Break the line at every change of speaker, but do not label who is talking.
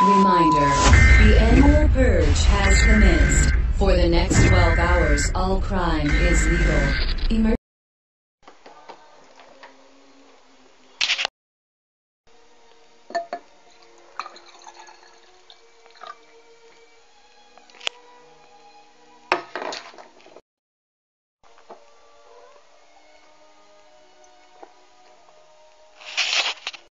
Reminder, the annual purge has commenced. For the next 12 hours, all crime is legal. Emer-